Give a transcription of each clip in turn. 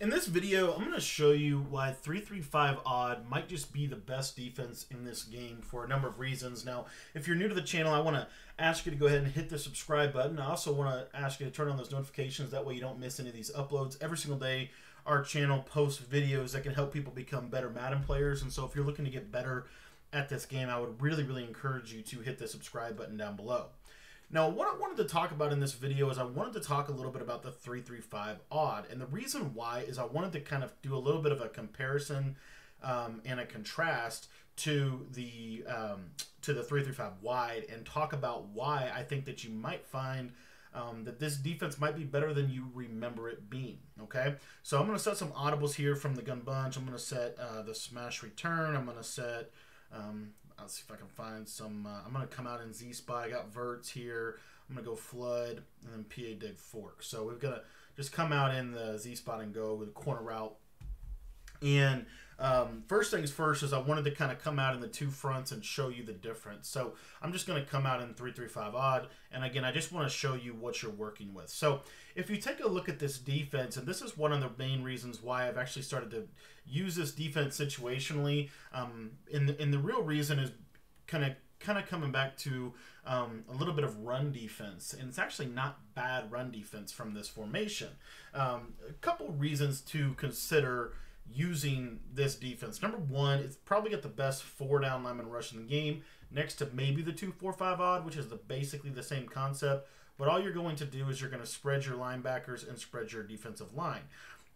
In this video, I'm going to show you why 335 odd might just be the best defense in this game for a number of reasons. Now, if you're new to the channel, I want to ask you to go ahead and hit the subscribe button. I also want to ask you to turn on those notifications. That way you don't miss any of these uploads. Every single day, our channel posts videos that can help people become better Madden players. And so if you're looking to get better at this game, I would really, really encourage you to hit the subscribe button down below. Now, what I wanted to talk about in this video is I wanted to talk a little bit about the 335 odd. And the reason why is I wanted to kind of do a little bit of a comparison um, and a contrast to the um, to the 335 wide and talk about why I think that you might find um, that this defense might be better than you remember it being. Okay, so I'm going to set some audibles here from the gun bunch. I'm going to set uh, the smash return. I'm going to set um, Let's see if I can find some. Uh, I'm going to come out in Z Spot. I got Verts here. I'm going to go Flood and then PA Dig Fork. So we've got to just come out in the Z Spot and go with a corner route. And um, first things first is I wanted to kind of come out in the two fronts and show you the difference. So I'm just going to come out in 335 odd. And again, I just want to show you what you're working with. So if you take a look at this defense, and this is one of the main reasons why I've actually started to use this defense situationally. Um, and, the, and the real reason is kind of kind of coming back to um, a little bit of run defense, and it's actually not bad run defense from this formation. Um, a couple reasons to consider using this defense. Number one, it's probably got the best four down lineman rush in the game, next to maybe the two four five odd, which is the basically the same concept. But all you're going to do is you're going to spread your linebackers and spread your defensive line.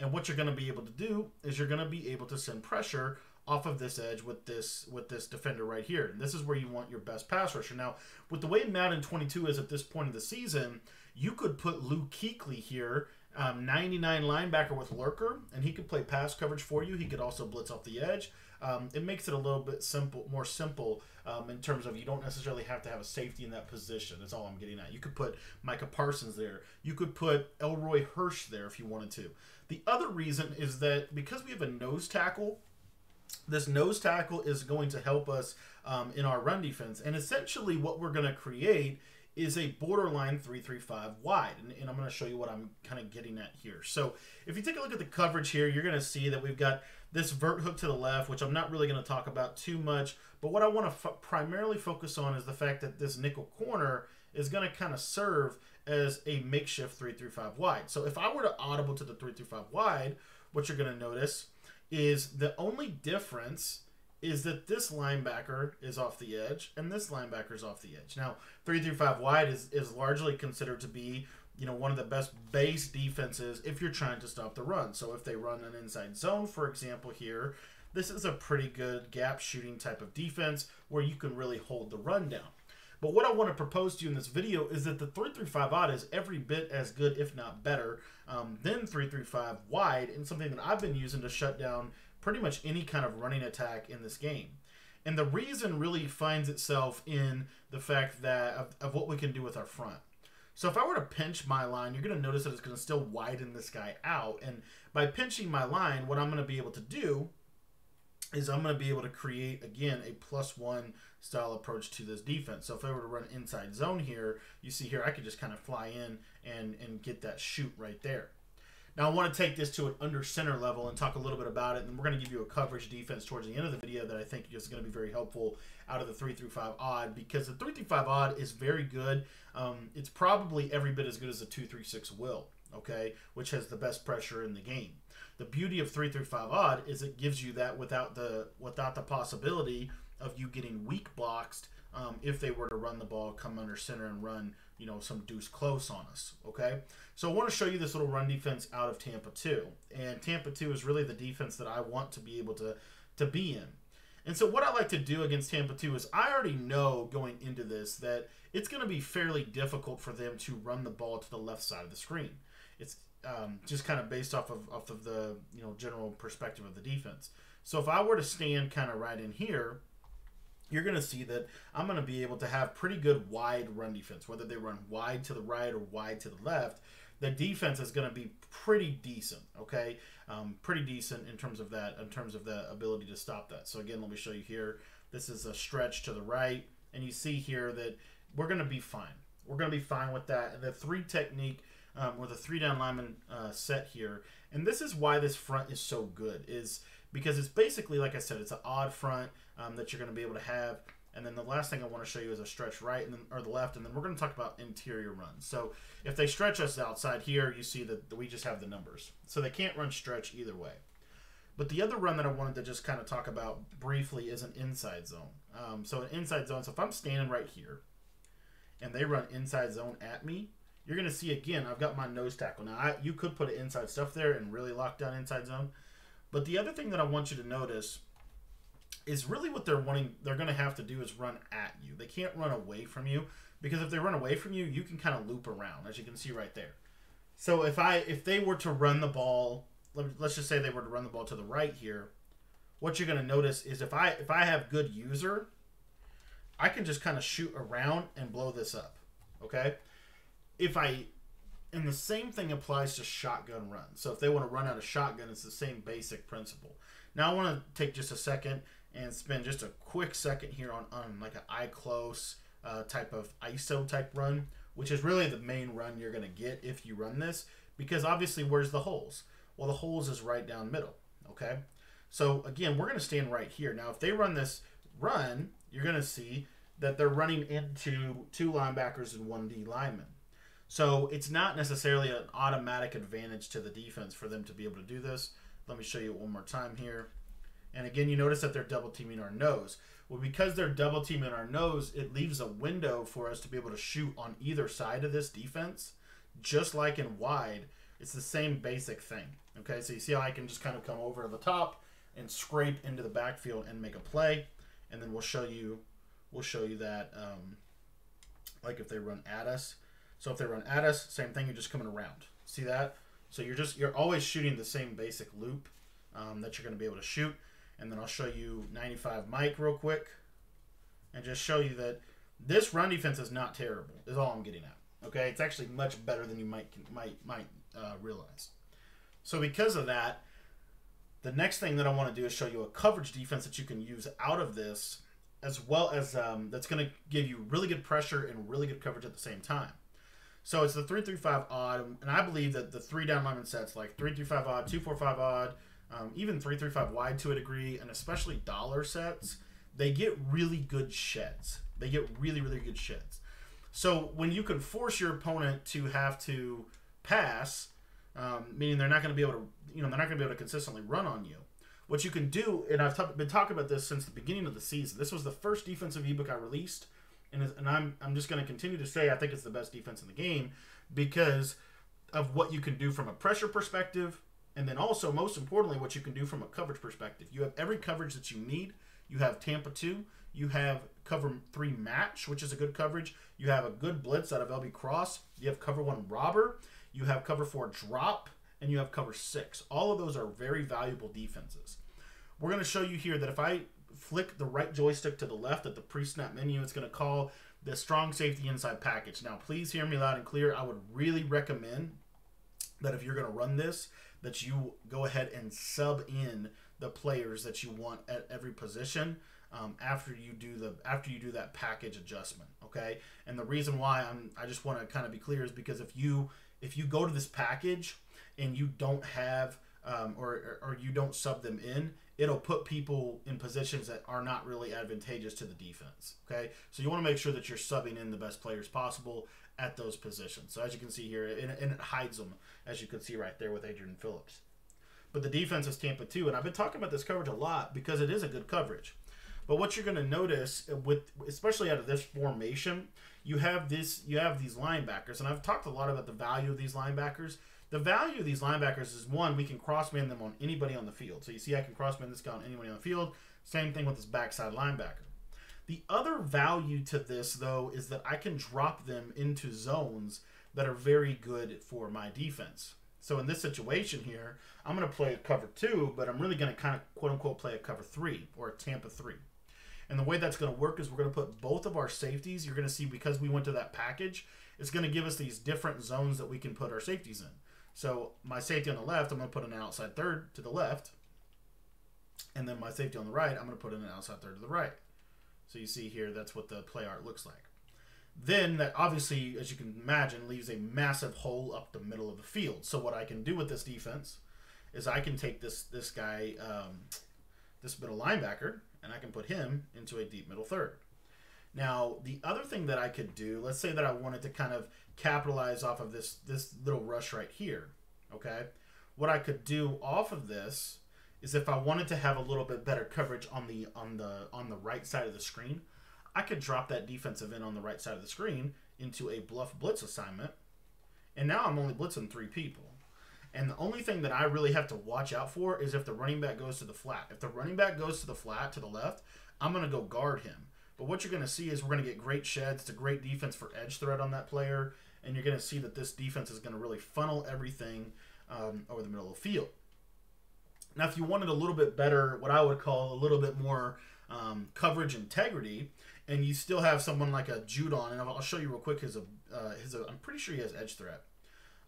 And what you're going to be able to do is you're going to be able to send pressure off of this edge with this with this defender right here. And this is where you want your best pass rusher. Now, with the way Madden 22 is at this point of the season, you could put Luke Kuechly here um, 99 linebacker with lurker, and he could play pass coverage for you. He could also blitz off the edge. Um, it makes it a little bit simple, more simple um, in terms of you don't necessarily have to have a safety in that position. That's all I'm getting at. You could put Micah Parsons there. You could put Elroy Hirsch there if you wanted to. The other reason is that because we have a nose tackle, this nose tackle is going to help us um, in our run defense. And essentially, what we're going to create is a borderline 335 wide. And, and I'm going to show you what I'm kind of getting at here. So if you take a look at the coverage here, you're going to see that we've got this vert hook to the left, which I'm not really going to talk about too much. But what I want to primarily focus on is the fact that this nickel corner is going to kind of serve as a makeshift 335 wide. So if I were to audible to the 335 wide, what you're going to notice is the only difference is that this linebacker is off the edge and this linebacker is off the edge. Now, three through five wide is, is largely considered to be, you know, one of the best base defenses if you're trying to stop the run. So if they run an inside zone, for example, here, this is a pretty good gap shooting type of defense where you can really hold the run down. But what I want to propose to you in this video is that the 335 odd is every bit as good, if not better, um, than 335 wide, and something that I've been using to shut down pretty much any kind of running attack in this game. And the reason really finds itself in the fact that of, of what we can do with our front. So if I were to pinch my line, you're going to notice that it's going to still widen this guy out. And by pinching my line, what I'm going to be able to do is I'm going to be able to create, again, a plus one style approach to this defense. So if I were to run inside zone here, you see here, I could just kind of fly in and, and get that shoot right there. Now I want to take this to an under center level and talk a little bit about it, and we're going to give you a coverage defense towards the end of the video that I think is going to be very helpful out of the 3 through 5 odd because the 3 through 5 odd is very good. Um, it's probably every bit as good as the 2 3 6 will, okay, which has the best pressure in the game. The beauty of 3 through 5 odd is it gives you that without the without the possibility of you getting weak boxed um, if they were to run the ball, come under center and run, you know, some deuce close on us. Okay, so I want to show you this little run defense out of Tampa 2, and Tampa 2 is really the defense that I want to be able to to be in. And so what I like to do against Tampa 2 is I already know going into this that it's going to be fairly difficult for them to run the ball to the left side of the screen. It's um, just kind of based off of off of the you know general perspective of the defense. So if I were to stand kind of right in here you're going to see that I'm going to be able to have pretty good wide run defense, whether they run wide to the right or wide to the left. The defense is going to be pretty decent, okay? Um, pretty decent in terms of that, in terms of the ability to stop that. So again, let me show you here. This is a stretch to the right, and you see here that we're going to be fine. We're going to be fine with that. The three technique um, with a three down lineman uh, set here. And this is why this front is so good, is because it's basically, like I said, it's an odd front um, that you're going to be able to have. And then the last thing I want to show you is a stretch right and then, or the left, and then we're going to talk about interior runs. So if they stretch us outside here, you see that we just have the numbers. So they can't run stretch either way. But the other run that I wanted to just kind of talk about briefly is an inside zone. Um, so an inside zone. So if I'm standing right here, and they run inside zone at me, you're going to see again. I've got my nose tackle now. I, you could put an inside stuff there and really lock down inside zone. But the other thing that I want you to notice is really what they're wanting. They're going to have to do is run at you. They can't run away from you because if they run away from you, you can kind of loop around, as you can see right there. So if I if they were to run the ball, let's just say they were to run the ball to the right here, what you're going to notice is if I if I have good user, I can just kind of shoot around and blow this up. Okay, if I and the same thing applies to shotgun runs. So if they want to run out of shotgun, it's the same basic principle. Now I want to take just a second and spend just a quick second here on, on like an eye close uh, type of ISO type run, which is really the main run you're going to get if you run this. Because obviously, where's the holes? Well, the holes is right down middle. Okay. So again, we're going to stand right here. Now, if they run this run, you're going to see that they're running into two linebackers and one D lineman. So it's not necessarily an automatic advantage to the defense for them to be able to do this. Let me show you one more time here. And again, you notice that they're double teaming our nose. Well, because they're double teaming our nose, it leaves a window for us to be able to shoot on either side of this defense. Just like in wide, it's the same basic thing. Okay, so you see how I can just kind of come over to the top and scrape into the backfield and make a play, and then we'll show you, we'll show you that, um, like if they run at us. So if they run at us, same thing. You're just coming around. See that? So you're just you're always shooting the same basic loop um, that you're going to be able to shoot and then I'll show you 95 Mike real quick and just show you that this run defense is not terrible. Is all I'm getting at. Okay, it's actually much better than you might might might uh, realize. So because of that, the next thing that I want to do is show you a coverage defense that you can use out of this, as well as um, that's going to give you really good pressure and really good coverage at the same time. So it's the three three five odd, and I believe that the three down lineman sets like three three five odd, two four five odd, um, even 335 wide to a degree, and especially dollar sets, they get really good sheds. They get really, really good sheds. So when you can force your opponent to have to pass, um, meaning they're not going to be able to, you know, they're not going to be able to consistently run on you. What you can do, and I've t- been talking about this since the beginning of the season. This was the first defensive ebook I released, and, and I'm I'm just going to continue to say I think it's the best defense in the game because of what you can do from a pressure perspective, and then also, most importantly, what you can do from a coverage perspective. You have every coverage that you need. You have Tampa 2. You have cover 3 match, which is a good coverage. You have a good blitz out of LB Cross. You have cover 1 robber. You have cover 4 drop. And you have cover 6. All of those are very valuable defenses. We're going to show you here that if I flick the right joystick to the left at the pre-snap menu, it's going to call the strong safety inside package. Now, please hear me loud and clear. I would really recommend that if you're going to run this, that you go ahead and sub in the players that you want at every position um, after you do the after you do that package adjustment okay? And the reason why i'm i just want to kind of be clear is because if you if you go to this package and you don't have um, or, or you don't sub them in it'll put people in positions that are not really advantageous to the defense okay? So you want to make sure that you're subbing in the best players possible at those positions. So as you can see here, and, it hides them, as you can see right there with Adrian Phillips. But the defense is Tampa 2, and I've been talking about this coverage a lot because it is a good coverage. But what you're going to notice with, especially out of this formation, you have this, you have these linebackers, and I've talked a lot about the value of these linebackers. The value of these linebackers is one, we can crossman them on anybody on the field. So you see, I can crossman this guy on anybody on the field. Same thing with this backside linebacker. The other value to this, though, is that I can drop them into zones that are very good for my defense. So in this situation here, I'm going to play a cover two, but I'm really going to kind of quote unquote play a cover three or a Tampa three. And the way that's going to work is we're going to put both of our safeties. You're going to see because we went to that package, it's going to give us these different zones that we can put our safeties in. So my safety on the left, I'm going to put an outside third to the left. And then my safety on the right, I'm going to put in an outside third to the right. So you see here, that's what the play art looks like. then that obviously, as you can imagine, leaves a massive hole up the middle of the field. So what I can do with this defense is I can take this this guy, um, this middle linebacker, and I can put him into a deep middle third. Now, the other thing that I could do, let's say that I wanted to kind of capitalize off of this this little rush right here. Okay, what I could do off of this is if I wanted to have a little bit better coverage on the on the on the right side of the screen, I could drop that defensive end on the right side of the screen into a bluff blitz assignment, and now I'm only blitzing three people. And the only thing that I really have to watch out for is if the running back goes to the flat. If the running back goes to the flat to the left, I'm going to go guard him. But what you're going to see is we're going to get great sheds. It's a great defense for edge threat on that player. And you're going to see that this defense is going to really funnel everything um, over the middle of the field. Now, if you wanted a little bit better, what I would call a little bit more um, coverage integrity, and you still have someone like a Judon, and I'll show you real quick his, uh, his uh, I'm pretty sure he has edge threat.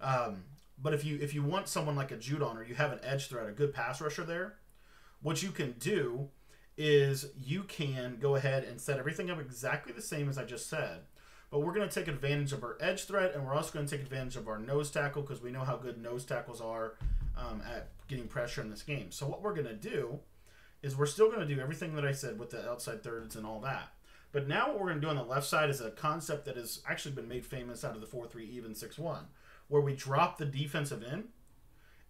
Um, but if you if you want someone like a Judon or you have an edge threat, a good pass rusher there, what you can do is you can go ahead and set everything up exactly the same as I just said. But we're going to take advantage of our edge threat, and we're also going to take advantage of our nose tackle because we know how good nose tackles are um, at getting pressure in this game. So what we're going to do is we're still going to do everything that I said with the outside thirds and all that. But now what we're going to do on the left side is a concept that has actually been made famous out of the 4-3 even 6-1 where we drop the defensive end.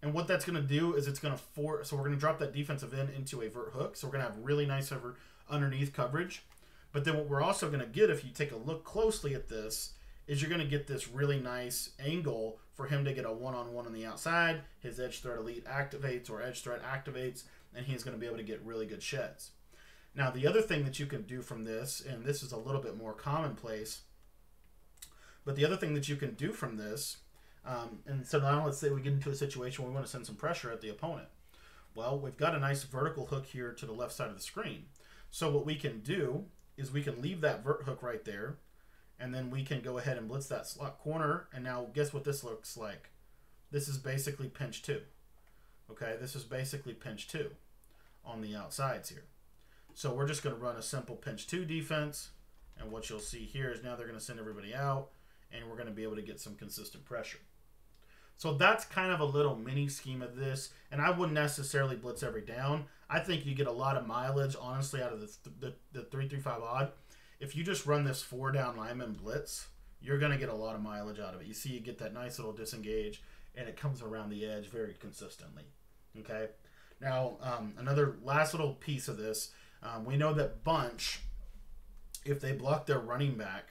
And what that's going to do is it's going to force. So we're going to drop that defensive end into a vert hook. So we're going to have really nice over underneath coverage. But then what we're also going to get, if you take a look closely at this, is you're going to get this really nice angle for him to get a one-on-one on the outside. His edge threat elite activates or edge threat activates, and he's going to be able to get really good sheds. Now, the other thing that you can do from this, and this is a little bit more commonplace, but the other thing that you can do from this um, and so now let's say we get into a situation where we want to send some pressure at the opponent. Well, we've got a nice vertical hook here to the left side of the screen. So what we can do is we can leave that vert hook right there, and then we can go ahead and blitz that slot corner. And now guess what this looks like? This is basically pinch two. Okay, this is basically pinch two on the outsides here. So we're just going to run a simple pinch two defense. And what you'll see here is now they're going to send everybody out, and we're going to be able to get some consistent pressure. So that's kind of a little mini scheme of this, and I wouldn't necessarily blitz every down. I think you get a lot of mileage, honestly, out of the the, the three three five odd. If you just run this four down lineman blitz, you're going to get a lot of mileage out of it. You see, you get that nice little disengage, and it comes around the edge very consistently. Okay. Now, um, another last little piece of this, um, we know that bunch, if they block their running back,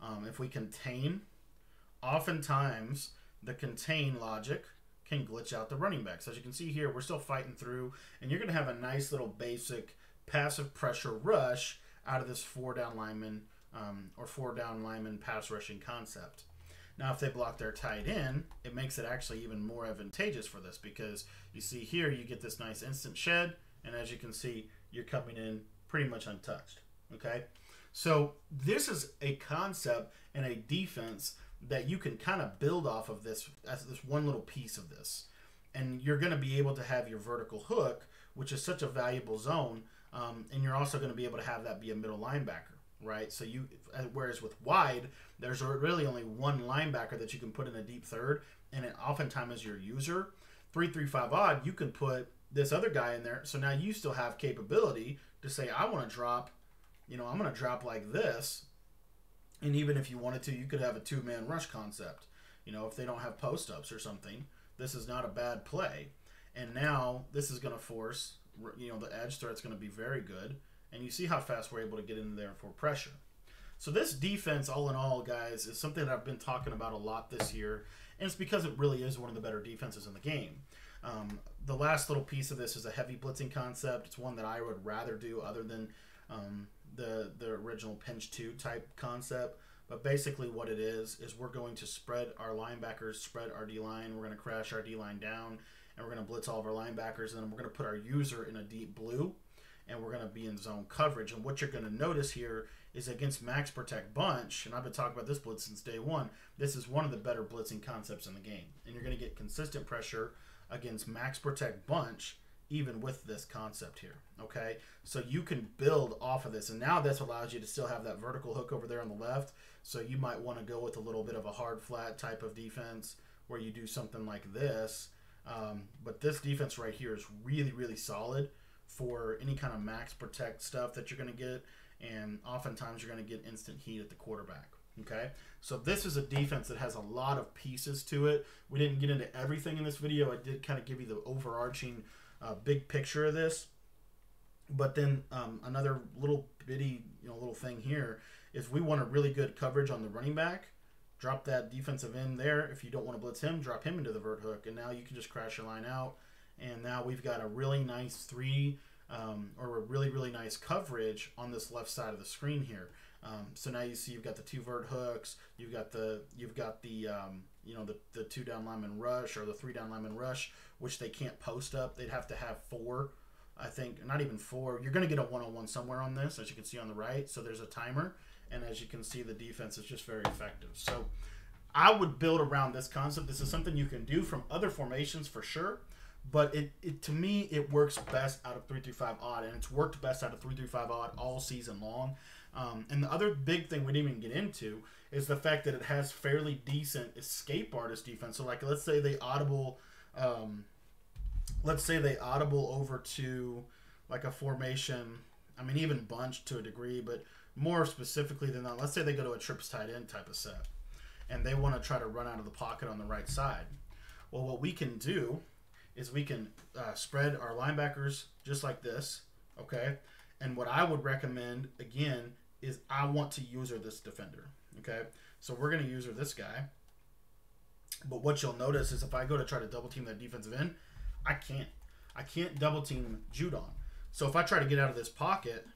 um, if we contain, oftentimes the contain logic can glitch out the running backs. As you can see here, we're still fighting through, and you're going to have a nice little basic passive pressure rush out of this four down lineman um, or four down lineman pass rushing concept. Now, if they block their tight end, it makes it actually even more advantageous for this because you see here, you get this nice instant shed, and as you can see, you're coming in pretty much untouched. Okay, so this is a concept and a defense that you can kind of build off of this as this one little piece of this. And you're going to be able to have your vertical hook, which is such a valuable zone, um, and you're also going to be able to have that be a middle linebacker, right? So you, uh, whereas with wide, there's really only one linebacker that you can put in a deep third, and it oftentimes is your user. Three three five odd, you can put this other guy in there, so now you still have capability to say, I want to drop, you know, I'm going to drop like this, and even if you wanted to, you could have a two man rush concept. You know, if they don't have post ups or something, this is not a bad play. And now this is going to force, you know, the edge threat's going to be very good. And you see how fast we're able to get in there for pressure. So this defense, all in all, guys, is something that I've been talking about a lot this year, and it's because it really is one of the better defenses in the game. Um, the last little piece of this is a heavy blitzing concept. It's one that I would rather do other than um, the the original pinch two type concept. But basically, what it is is we're going to spread our linebackers, spread our D line. We're going to crash our D line down, and we're going to blitz all of our linebackers, and then we're going to put our user in a deep blue, and we're going to be in zone coverage. And what you're going to notice here is against max protect bunch, and I've been talking about this blitz since day one. This is one of the better blitzing concepts in the game, and you're going to get consistent pressure against max protect bunch even with this concept here. Okay, so you can build off of this, and now this allows you to still have that vertical hook over there on the left. So you might want to go with a little bit of a hard flat type of defense where you do something like this. Um, but this defense right here is really, really solid for any kind of max protect stuff that you're going to get, and oftentimes you're going to get instant heat at the quarterback. Okay, so this is a defense that has a lot of pieces to it. We didn't get into everything in this video. I did kind of give you the overarching uh, big picture of this. But then um, another little bitty, you know, little thing here is we want a really good coverage on the running back. Drop that defensive end there. If you don't want to blitz him, drop him into the vert hook, and now you can just crash your line out. And now we've got a really nice three um, or a really really nice coverage on this left side of the screen here. Um, so now you see you've got the two vert hooks, you've got the you've got the um, you know the, the two down lineman rush or the three down lineman rush, which they can't post up. They'd have to have four, I think, not even four. You're going to get a one on one somewhere on this, as you can see on the right. So there's a timer, and as you can see, the defense is just very effective. So I would build around this concept. This is something you can do from other formations for sure but it, it to me it works best out of 335 odd and it's worked best out of 335 odd all season long um, and the other big thing we didn't even get into is the fact that it has fairly decent escape artist defense. So, like, let's say they audible, um, let's say they audible over to like a formation. I mean, even bunch to a degree, but more specifically than that, let's say they go to a trips tight end type of set, and they want to try to run out of the pocket on the right side. Well, what we can do is we can uh, spread our linebackers just like this, okay? And what I would recommend again is I want to user this defender. Okay, so we're going to user this guy. But what you'll notice is if I go to try to double team that defensive end, I can't. I can't double team Judon. So if I try to get out of this pocket,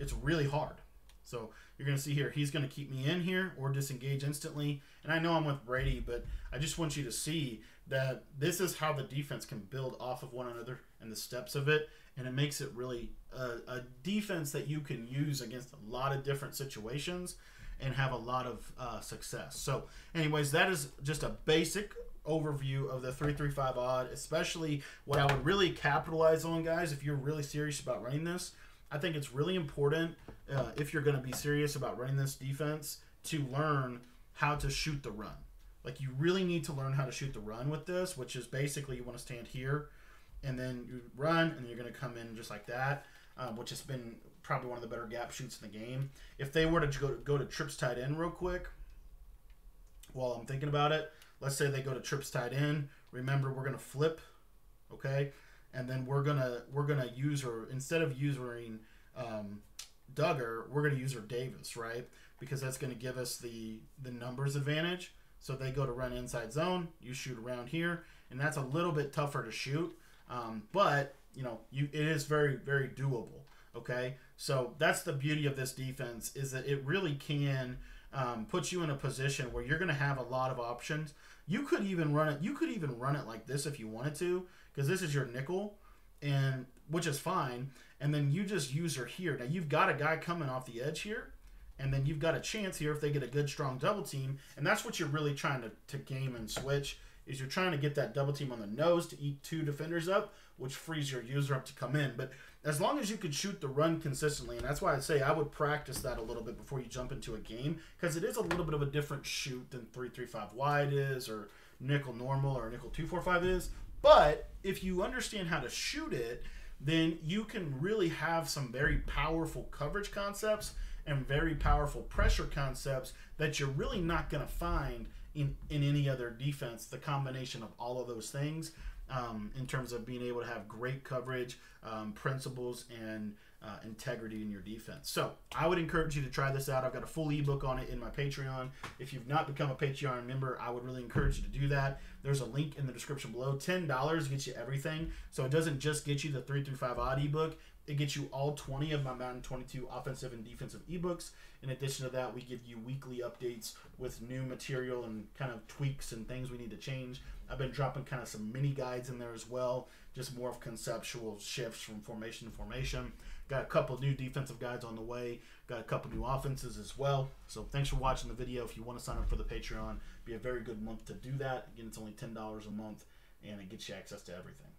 it's really hard. So you're going to see here, he's going to keep me in here or disengage instantly. And I know I'm with Brady, but I just want you to see that this is how the defense can build off of one another and the steps of it and it makes it really a, a, defense that you can use against a lot of different situations and have a lot of uh, success. So, anyways, that is just a basic overview of the 335 odd, especially what I would really capitalize on, guys, if you're really serious about running this. I think it's really important uh, if you're going to be serious about running this defense to learn how to shoot the run. Like, you really need to learn how to shoot the run with this, which is basically you want to stand here and then you run, and you're going to come in just like that, um, which has been probably one of the better gap shoots in the game. If they were to go, go to trips tight end real quick, while I'm thinking about it, let's say they go to trips tight end. Remember, we're going to flip, okay, and then we're gonna we're gonna use her instead of using um, Dugger, we're gonna user Davis, right? Because that's to give us the the numbers advantage. So they go to run inside zone, you shoot around here, and that's a little bit tougher to shoot. Um, but you know, you it is very very doable. Okay, so that's the beauty of this defense is that it really can um, put you in a position where you're to have a lot of options. You could even run it. You could even run it like this if you wanted to, because this is your nickel, and which is fine. And then you just user here. Now you've got a guy coming off the edge here, and then you've got a chance here if they get a good strong double team, and that's what you're really trying to, to game and switch is you're trying to get that double team on the nose to eat two defenders up, which frees your user up to come in. But as long as you could shoot the run consistently, and that's why I'd say I would practice that a little bit before you jump into a game, because it is a little bit of a different shoot than three three five wide is, or nickel normal, or nickel two four five is. But if you understand how to shoot it, then you can really have some very powerful coverage concepts and very powerful pressure concepts that you're really not going to find in, in any other defense. The combination of all of those things um, in terms of being able to have great coverage, um, principles, and uh, integrity in your defense. So I would encourage you to try this out. I've got a full ebook on it in my Patreon. If you've not become a Patreon member, I would really encourage you to do that. There's a link in the description below. $10 gets you everything. So it doesn't just get you the 3 through 5 odd ebook. It gets you all 20 of my Madden 22 offensive and defensive ebooks. In addition to that, we give you weekly updates with new material and kind of tweaks and things we need to change. I've been dropping kind of some mini guides in there as well, just more of conceptual shifts from formation to formation. Got a couple new defensive guys on the way. Got a couple new offenses as well. So thanks for watching the video. If you want to sign up for the Patreon, be a very good month to do that. Again, it's only $10 a month, and it gets you access to everything.